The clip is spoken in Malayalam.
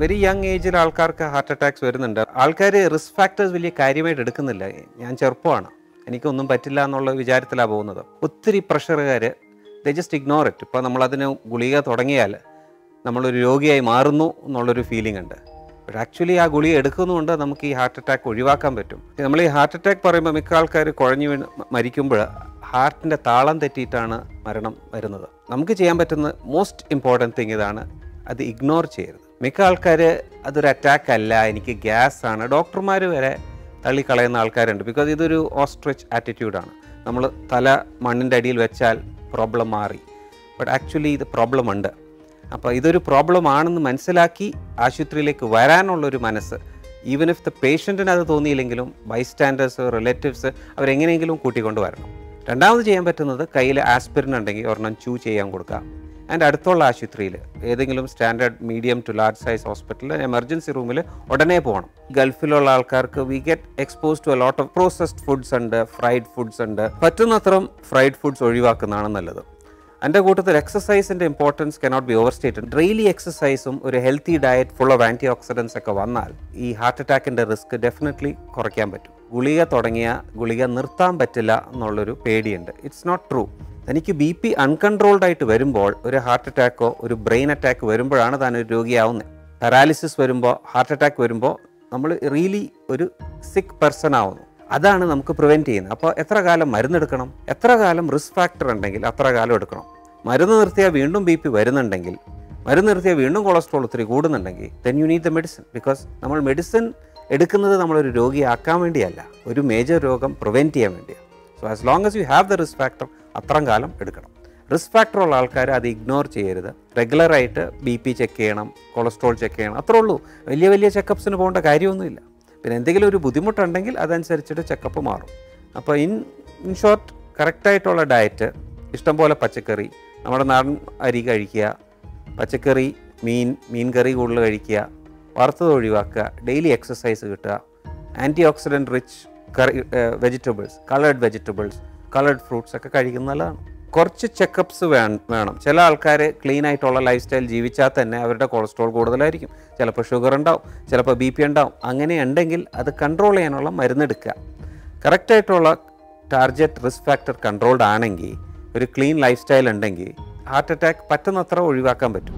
വെരി യങ് ഏജിൽ ആൾക്കാർക്ക് ഹാർട്ട് അറ്റാക്സ് വരുന്നുണ്ട്. ആൾക്കാർ റിസ്ക് ഫാക്ടേഴ്സ് വലിയ കാര്യമായിട്ട് എടുക്കുന്നില്ല. ഞാൻ ചെറുപ്പമാണ്. എനിക്കൊന്നും പറ്റില്ല എന്നുള്ള വിചാരത്തിലാണ് പോകുന്നത്. ഒത്തിരി പ്രഷറുകാർ ദ ജസ്റ്റ് ഇഗ്നോർ ഇറ്റ് ഇപ്പോൾ നമ്മളതിന് ഗുളിക തുടങ്ങിയാൽ നമ്മളൊരു രോഗിയായി മാറുന്നു എന്നുള്ളൊരു ഫീലിംഗ് ഉണ്ട്. പക്ഷേ ആക്ച്വലി ആ ഗുളിക എടുക്കുന്നതുകൊണ്ട് നമുക്ക് ഈ ഹാർട്ട് അറ്റാക്ക് ഒഴിവാക്കാൻ പറ്റും. നമ്മൾ ഈ ഹാർട്ട് അറ്റാക്ക് പറയുമ്പോൾ മിക്ക ആൾക്കാർ കുഴഞ്ഞു വീണ് മരിക്കുമ്പോൾ ഹാർട്ടിന്റെ താളം തെറ്റിയിട്ടാണ് മരണം വരുന്നത്. നമുക്ക് ചെയ്യാൻ പറ്റുന്ന മോസ്റ്റ് ഇമ്പോർട്ടന്റ് തിങ് ഇതാണ് അത് ഇഗ്നോർ ചെയ്യരുത്. മിക്ക ആൾക്കാർ അതൊരു അറ്റാക്ക് അല്ല എനിക്ക് ഗ്യാസ് ആണ്. ഡോക്ടർമാർ വരെ തള്ളിക്കളയുന്ന ആൾക്കാരുണ്ട്. ബിക്കോസ് ഇതൊരു ഓസ്ട്രിച്ച് ആറ്റിറ്റ്യൂഡാണ് നമ്മൾ തല മണ്ണിന്റെ അടിയിൽ വെച്ചാൽ പ്രോബ്ലം മാറി. ബട്ട് ആക്ച്വലി ഇത് പ്രോബ്ലം ഉണ്ട്. അപ്പോൾ ഇതൊരു പ്രോബ്ലം ആണെന്ന് മനസ്സിലാക്കി ആശുപത്രിയിലേക്ക് വരാനുള്ളൊരു മനസ്സ്. ഈവൻ ഇഫ് ദ പേഷ്യന്റിന് അത് തോന്നിയില്ലെങ്കിലും ബൈസ്റ്റാൻഡേഴ്സ് റിലേറ്റീവ്സ് അവരെങ്ങനെയെങ്കിലും കൂട്ടിക്കൊണ്ട് വരണം രണ്ടാമത് ചെയ്യാൻ പറ്റുന്നത് കയ്യിൽ ആസ്പിരിൻ ഉണ്ടെങ്കിൽ ഒരെണ്ണം ചൂ ചെയ്യാൻ കൊടുക്കാം. ആൻഡ് അടുത്തുള്ള ആശുപത്രിയിൽ ഏതെങ്കിലും standard medium to large size ഹോസ്പിറ്റലിൽ എമർജൻസി റൂമിൽ ഉടനെ പോകണം. ഗൾഫിലുള്ള ആൾക്കാർക്ക് we get expose to a lot of processed foods ഉണ്ട് ഫ്രൈഡ് ഫുഡ്സ് ഉണ്ട്. പറ്റുന്നത്രയും ഫ്രൈഡ് ഫുഡ്സ് ഒഴിവാക്കുന്നതാണ് നല്ലത്. എന്റെ കൂട്ടത്തിൽ എക്സസൈസിന്റെ importance cannot be overstated daily എക്സസൈസും ഒരു healthy diet full of antioxidants ഒക്കെ വന്നാൽ ഈ ഹാർട്ട് അറ്റാക്കിന്റെ റിസ്ക് ഡെഫിനറ്റ്ലി കുറയ്ക്കാൻ പറ്റും. ഗുളിക തുടങ്ങിയ ഗുളിക നിർത്താൻ പറ്റില്ല എന്നുള്ളൊരു പേടിയുണ്ട്. ഇറ്റ്സ് നോട്ട് ട്രൂ എനിക്ക് ബി പി അൺകൺട്രോൾഡ് ആയിട്ട് വരുമ്പോൾ ഒരു ഹാർട്ട് അറ്റാക്കോ ഒരു ബ്രെയിൻ അറ്റാക്ക് വരുമ്പോഴാണ് താൻ ഒരു രോഗിയാവുന്നത് പാരാലിസിസ് വരുമ്പോൾ ഹാർട്ട് അറ്റാക്ക് വരുമ്പോൾ നമ്മൾ റിയലി ഒരു സിക്ക് പേഴ്സൺ ആവുന്നു. അതാണ് നമുക്ക് പ്രിവെന്റ് ചെയ്യുന്നത്. അപ്പോൾ എത്ര കാലം മരുന്നെടുക്കണം എത്ര കാലം റിസ്ക് ഫാക്ടർ ഉണ്ടെങ്കിൽ അത്ര കാലം എടുക്കണം? മരുന്ന് നിർത്തിയാൽ വീണ്ടും ബി പി വരുന്നുണ്ടെങ്കിൽ മരുന്ന് നിർത്തിയാൽ വീണ്ടും കൊളസ്ട്രോൾ ഒത്തിരി കൂടുന്നുണ്ടെങ്കിൽ then you need the medicine because നമ്മൾ മെഡിസിൻ എടുക്കുന്നത് നമ്മളൊരു രോഗിയാക്കാൻ വേണ്ടിയല്ല. ഒരു മേജർ രോഗം പ്രിവെന്റ് ചെയ്യാൻ വേണ്ടിയാണ്. So as long as you have the risk factor അത്രയും കാലം എടുക്കണം. റിസ്ക് ഫാക്ടർ ഉള്ള ആൾക്കാർ അത് ഇഗ്നോർ ചെയ്യരുത്. റെഗുലറായിട്ട് ബി പി ചെക്ക് ചെയ്യണം കൊളസ്ട്രോൾ ചെക്ക് ചെയ്യണം അത്രേ ഉള്ളൂ. വലിയ വലിയ ചെക്കപ്സിന് പോകേണ്ട കാര്യമൊന്നുമില്ല. പിന്നെ എന്തെങ്കിലും ഒരു ബുദ്ധിമുട്ടുണ്ടെങ്കിൽ അതനുസരിച്ചിട്ട് ചെക്കപ്പ് മാറും. അപ്പോൾ ഇൻ ഇൻ ഷോർട്ട് കറക്റ്റായിട്ടുള്ള ഡയറ്റ് ഇഷ്ടംപോലെ പച്ചക്കറി നമ്മുടെ നാടൻ അരി കഴിക്കുക പച്ചക്കറി മീൻ മീൻ കറി കൂടുതൽ കഴിക്കുക വറുത്തത് ഒഴിവാക്കുക ഡെയിലി എക്സസൈസ് കിട്ടുക antioxidant rich curry vegetables coloured vegetables coloured fruits ഒക്കെ കഴിക്കുന്നത് നല്ലതാണ്. കുറച്ച് ചെക്കപ്സ് വേണം. ചില ആൾക്കാർ ക്ലീൻ ആയിട്ടുള്ള ലൈഫ് സ്റ്റൈൽ ജീവിച്ചാൽ തന്നെ അവരുടെ കൊളസ്ട്രോൾ കൂടുതലായിരിക്കും. ചിലപ്പോൾ ഷുഗർ ഉണ്ടാവും ചിലപ്പോൾ ബി പി ഉണ്ടാവും. അങ്ങനെ ഉണ്ടെങ്കിൽ അത് കൺട്രോൾ ചെയ്യാനുള്ള മരുന്നെടുക്കുക കറക്റ്റായിട്ടുള്ള ടാർജറ്റ് റിസ്ക് ഫാക്ടർ കൺട്രോൾഡ് ആണെങ്കിൽ ഒരു ക്ലീൻ ലൈഫ് സ്റ്റൈൽ ഉണ്ടെങ്കിൽ ഹാർട്ട് അറ്റാക്ക് പറ്റുന്നത്ര ഒഴിവാക്കാൻ പറ്റും.